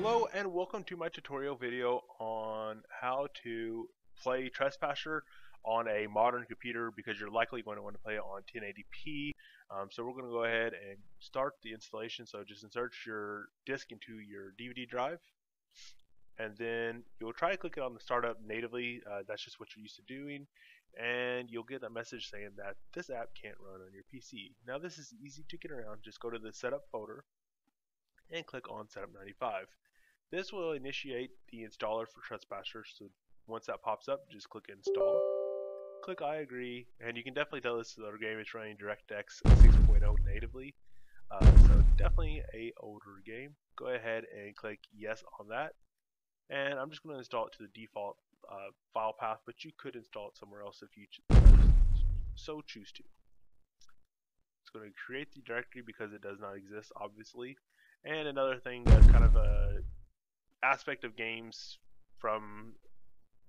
Hello and welcome to my tutorial video on how to play Trespasser on a modern computer because you're likely going to want to play it on 1080p. Um, so we're going to go ahead and start the installation. So just insert your disk into your DVD drive and then you'll try to click it on the startup natively. Uh, that's just what you're used to doing and you'll get a message saying that this app can't run on your PC. Now this is easy to get around. Just go to the setup folder and click on Setup 95. This will initiate the installer for Trespasser, so once that pops up, just click Install. Click I agree, and you can definitely tell this is our game is running DirectX 6.0 natively, uh, so definitely a older game. Go ahead and click Yes on that, and I'm just going to install it to the default uh, file path, but you could install it somewhere else if you so choose to. It's going to create the directory because it does not exist, obviously. And another thing that's kind of a aspect of games from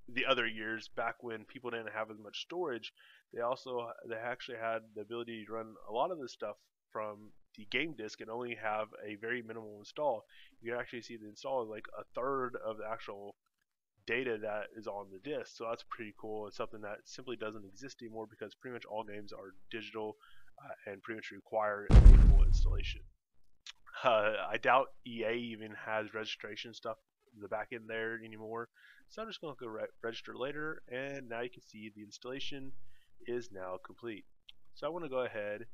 the other years back when people didn't have as much storage they also they actually had the ability to run a lot of this stuff from the game disk and only have a very minimal install. You can actually see the install is like a third of the actual data that is on the disk. So that's pretty cool. It's something that simply doesn't exist anymore because pretty much all games are digital uh, and pretty much require a full installation uh, I doubt EA even has registration stuff in the back end there anymore. So I'm just going to go re register later, and now you can see the installation is now complete. So I want to go ahead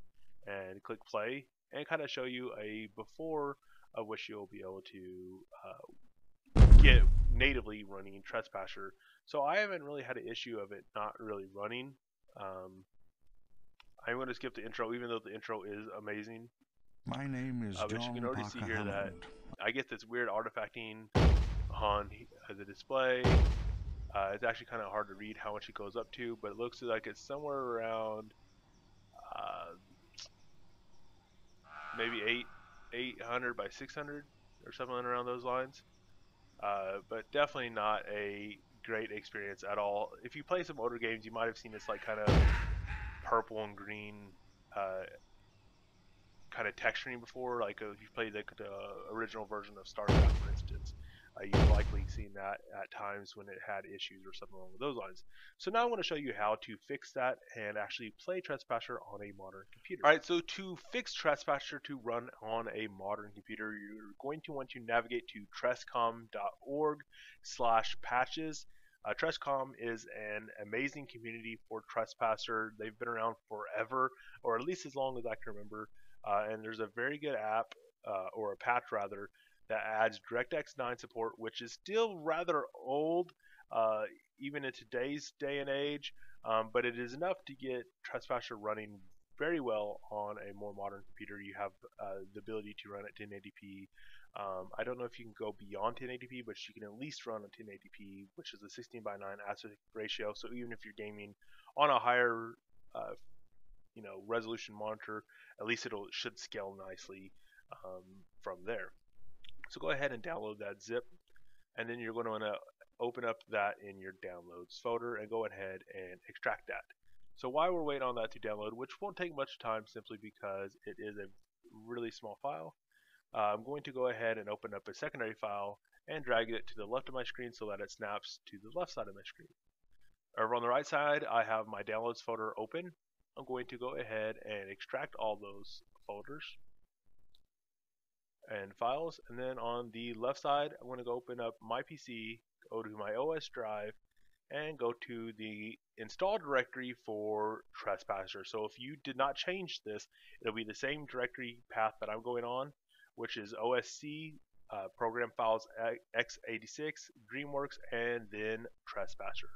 and click play and kind of show you a before of which you'll be able to uh, get natively running Trespasser. So I haven't really had an issue of it not really running. Um, I'm going to skip the intro, even though the intro is amazing. My name is uh, John you can already Parker see here Hammond. that I get this weird artifacting on the display. Uh, it's actually kind of hard to read how much it goes up to, but it looks like it's somewhere around uh, maybe eight 800 by 600 or something around those lines. Uh, but definitely not a great experience at all. If you play some older games, you might have seen this like kind of purple and green uh, kind of texturing before, like uh, if you played the, the, original version of StarCraft, for instance, uh, you've likely seen that at times when it had issues or something along those lines. So now I want to show you how to fix that and actually play Trespasser on a modern computer. Alright, so to fix Trespasser to run on a modern computer, you're going to want to navigate to trescom.org slash patches. Uh, Trescom is an amazing community for Trespasser. They've been around forever, or at least as long as I can remember. Uh, and there's a very good app, uh, or a patch rather, that adds DirectX 9 support, which is still rather old, uh, even in today's day and age, um, but it is enough to get Trespasser running very well on a more modern computer. You have uh, the ability to run at 1080p. Um, I don't know if you can go beyond 1080p, but you can at least run on 1080p, which is a 16 by 9 aspect ratio. So even if you're gaming on a higher uh, you know resolution monitor, at least it'll it should scale nicely um, from there. So go ahead and download that zip, and then you're going to want to open up that in your downloads folder and go ahead and extract that. So while we're waiting on that to download, which won't take much time simply because it is a really small file, uh, I'm going to go ahead and open up a secondary file and drag it to the left of my screen so that it snaps to the left side of my screen. Over on the right side, I have my downloads folder open I'm going to go ahead and extract all those folders and files. And then on the left side I'm going to go open up my PC go to my OS drive and go to the install directory for Trespasser. So if you did not change this it'll be the same directory path that I'm going on which is OSC uh, program files x86 DreamWorks and then Trespasser.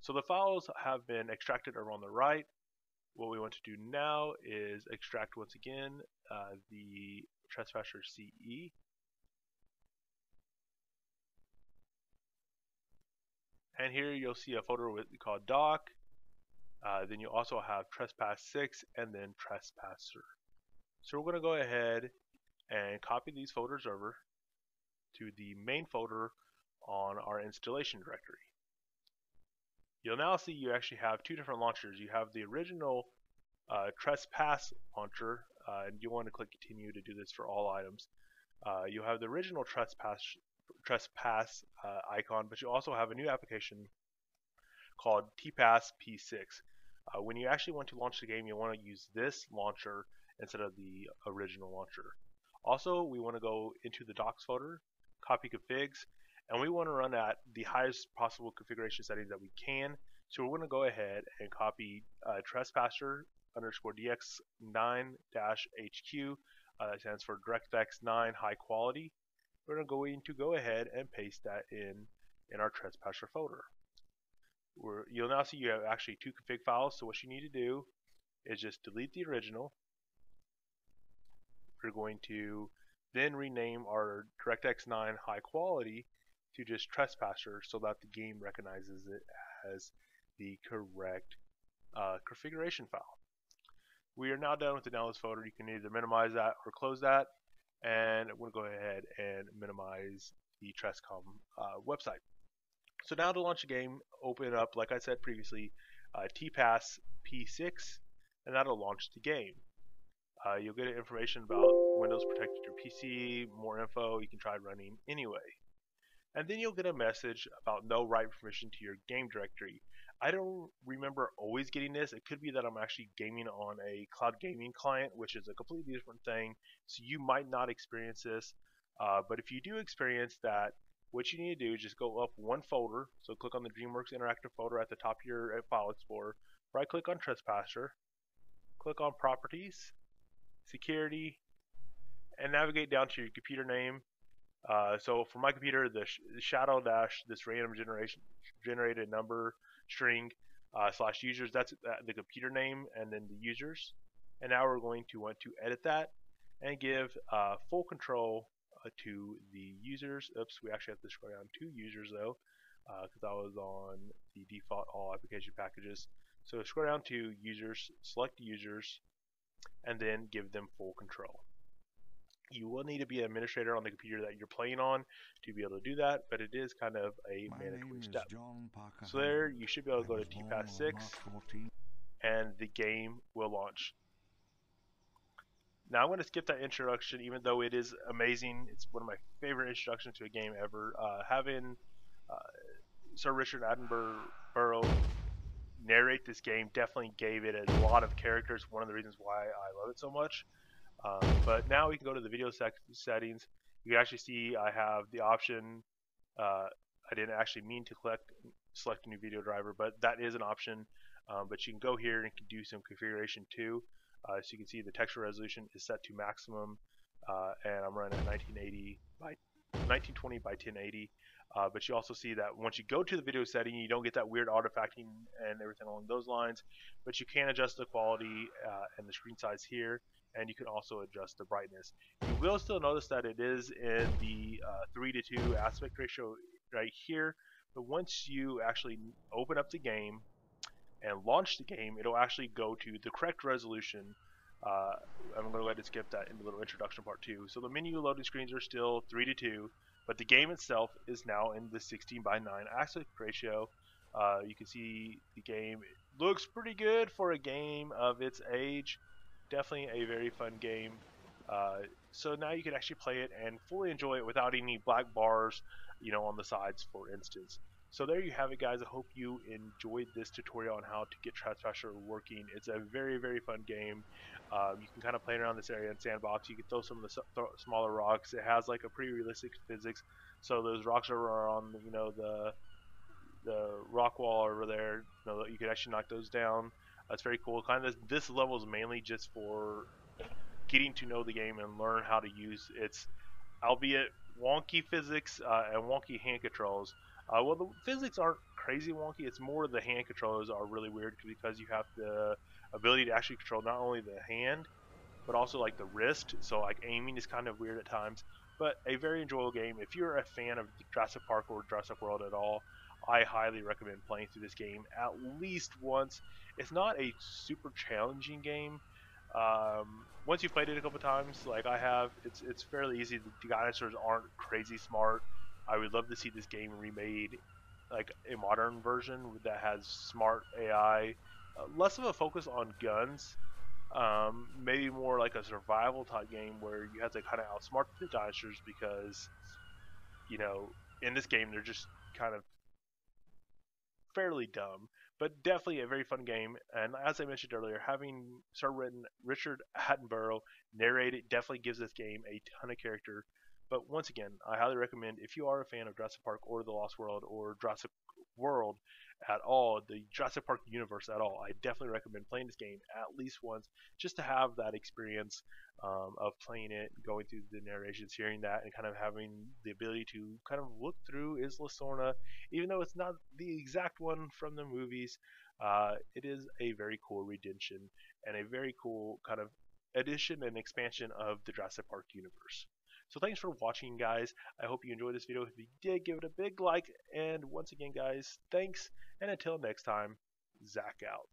So the files have been extracted over on the right what we want to do now is extract once again uh, the Trespasser CE. And here you'll see a folder with, called doc. Uh, then you also have trespass 6 and then trespasser. So we're going to go ahead and copy these folders over to the main folder on our installation directory you'll now see you actually have two different launchers. You have the original uh, Trespass launcher, uh, and you want to click continue to do this for all items. uh, you have the original trespass trespass uh, icon, but you also have a new application called TPass P6. Uh, when you actually want to launch the game, you want to use this launcher instead of the original launcher. Also, we want to go into the docs folder, copy configs, and we want to run at the highest possible configuration settings that we can. So we're going to go ahead and copy uh, trespasser underscore dx9 dash HQ. Uh, that stands for DirectX 9 high quality. We're going to go ahead and paste that in in our trespasser folder. We're, you'll now see you have actually two config files. So what you need to do is just delete the original. We're going to then rename our DirectX 9 high quality to just trespasser so that the game recognizes it as the correct uh, configuration file. We are now done with the downloads folder. You can either minimize that or close that. And we're going to go ahead and minimize the Trescom uh, website. So now to launch a game, open up, like I said previously, uh, TPass P6, and that'll launch the game. Uh, you'll get information about Windows protected your PC, more info you can try running anyway. And then you'll get a message about no write permission to your game directory. I don't remember always getting this. It could be that I'm actually gaming on a cloud gaming client, which is a completely different thing. So you might not experience this. Uh, but if you do experience that, what you need to do is just go up one folder. So click on the DreamWorks Interactive folder at the top of your uh, file explorer. Right click on Trespasser. Click on Properties, Security, and navigate down to your computer name. Uh, so for my computer, the, sh shadow dash this random generation generated number string uh, slash users. That's uh, the computer name and then the users. And now we're going to want to edit that and give uh, full control uh, to the users. Oops, we actually have to scroll down to users though, because I was on the default all application packages. So scroll down to users, select users, and then give them full control. You will need to be an administrator on the computer that you're playing on to be able to do that, but it is kind of a My mandatory step. So there, you should be able to go to TPass 6, and the game will launch. Now I'm going to skip that introduction, even though it is amazing. It's one of my favorite introductions to a game ever. Uh, having uh, Sir Richard Attenborough narrate this game definitely gave it a lot of characters. One of the reasons why I love it so much. Um, but now we can go to the video settings. You can actually see I have the option. Uh, I didn't actually mean to collect, select a new video driver, but that is an option. Um, but you can go here and do some configuration too. Uh, so you can see the texture resolution is set to maximum, uh, and I'm running at 1980 by 1920 by 1080. Uh, but you also see that once you go to the video setting, you don't get that weird artifacting and everything along those lines. But you can adjust the quality uh, and the screen size here, and you can also adjust the brightness. You will still notice that it is in the uh, 3 to 2 aspect ratio right here. But once you actually open up the game and launch the game, it'll actually go to the correct resolution. Uh, I'm going to let it skip that in the little introduction part too. So the menu loading screens are still 3 to 2, but the game itself is now in the 16 by 9 aspect ratio. Uh, you can see the game looks pretty good for a game of its age. Definitely a very fun game. Uh, so now you can actually play it and fully enjoy it without any black bars, you know, on the sides, for instance. So there you have it guys. I hope you enjoyed this tutorial on how to get Trespasser working. It's a very, very fun game. Um, you can kind of play around this area in sandbox. You can throw some of the th smaller rocks. It has like a pretty realistic physics. So those rocks are on, you know, the the rock wall over there. You, know, you can actually knock those down. That's very cool. Kind of this level is mainly just for getting to know the game and learn how to use its, albeit wonky physics uh, and wonky hand controls. Uh, well, the physics aren't crazy wonky. It's more the hand controllers are really weird because you have the ability to actually control not only the hand, but also like the wrist. So like aiming is kind of weird at times. But a very enjoyable game. If you're a fan of Jurassic Park or Jurassic World at all, I highly recommend playing through this game at least once. It's not a super challenging game. Um, once you've played it a couple times, like I have, it's it's fairly easy. The dinosaurs aren't crazy smart. I would love to see this game remade, like a modern version that has smart AI, uh, less of a focus on guns, Um, maybe more like a survival type game where you have to kind of outsmart the dinosaurs because, you know, in this game they're just kind of fairly dumb, but definitely a very fun game. And as I mentioned earlier, having Sir Richard Attenborough narrate it definitely gives this game a ton of character. But once again, I highly recommend if you are a fan of Jurassic Park or The Lost World or Jurassic World at all, the Jurassic Park universe at all, I definitely recommend playing this game at least once just to have that experience um, of playing it, going through the narrations, hearing that, and kind of having the ability to kind of look through Isla Sorna, even though it's not the exact one from the movies. Uh, it is a very cool redemption and a very cool kind of addition and expansion of the Jurassic Park universe. So thanks for watching, guys. I hope you enjoyed this video. If you did, give it a big like. And once again, guys, thanks. And until next time, Zach out.